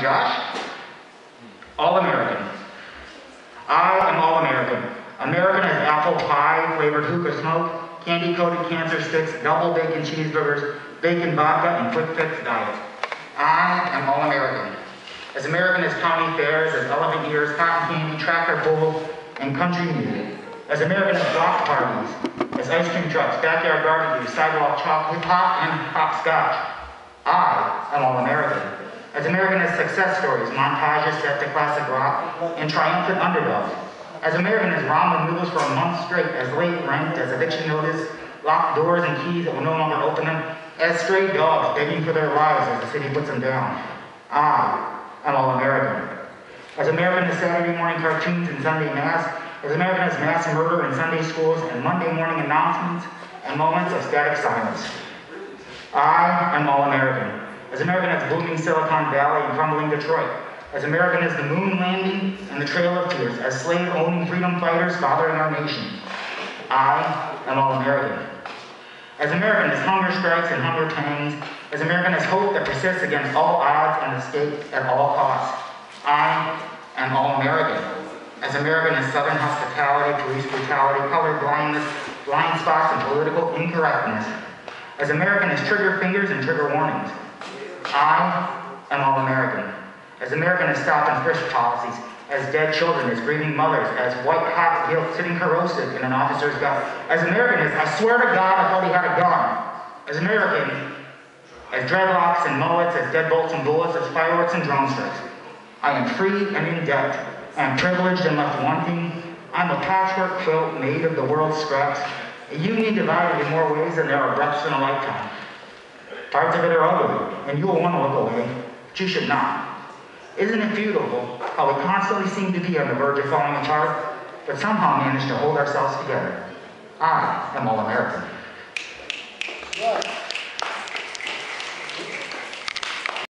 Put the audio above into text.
Josh. All American. I am all American. American is apple pie flavored hookah smoke, candy coated cancer sticks, double bacon cheeseburgers, bacon vodka, and quick fix diet. I am all American. As American as county fairs, as elephant ears, cotton candy, tractor pulls, and country music. As American as block parties, as ice cream trucks, backyard barbecues, sidewalk chalk, hip hop, and hopscotch. I am all American. Success stories, montages set to classic rock, and triumphant underdogs. As American as ramen noodles for a month straight, as late ranked as eviction notice, locked doors and keys that will no longer open them, as stray dogs begging for their lives as the city puts them down. I am all American. As American as Saturday morning cartoons and Sunday mass, as American as mass murder in Sunday schools and Monday morning announcements and moments of static silence. I am all American. Booming Silicon Valley and crumbling Detroit. As American as the moon landing and the Trail of Tears. As slave-owning freedom fighters fathering our nation. I am all American. As American as hunger strikes and hunger pangs. As American as hope that persists against all odds and escape at all costs. I am all American. As American as Southern hospitality, police brutality, color blindness, blind spots, and political incorrectness. As American as trigger fingers and trigger warnings. I am all American. As American as stop and frisk policies, as dead children, as grieving mothers, as white hot guilt sitting corrosive in an officer's gut. As American as I swear to God I thought he had a gun. As American as dreadlocks and mullets, as deadbolts and bullets, as fireworks and drone strikes. I am free and in debt. I am privileged and left wanting. I'm a patchwork quilt made of the world's scraps. A union divided in more ways than there are breaths in a lifetime. Parts of it are ugly, and you will want to look away, but you should not. Isn't it beautiful how we constantly seem to be on the verge of falling apart, but somehow manage to hold ourselves together? I am all American.